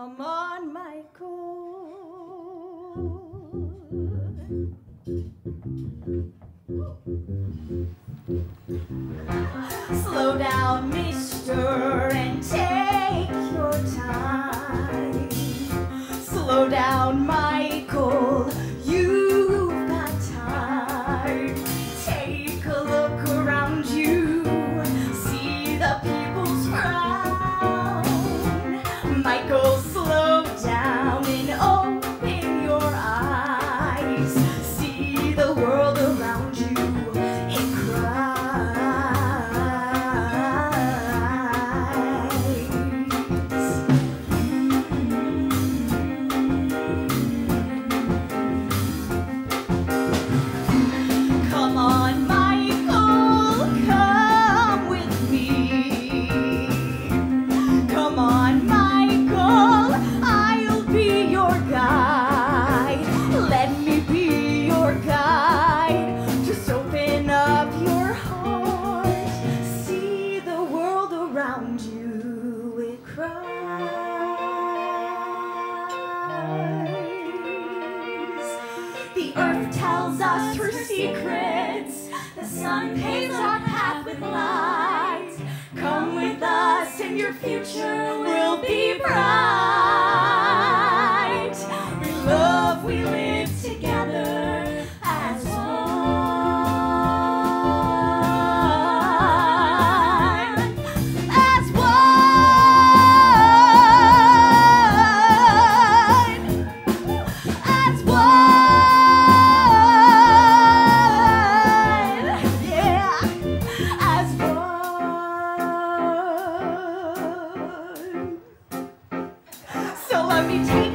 I'm on my. around you it cries. The earth tells us her secrets, the sun paves our path with light. Come with us and your future will be bright. love me team.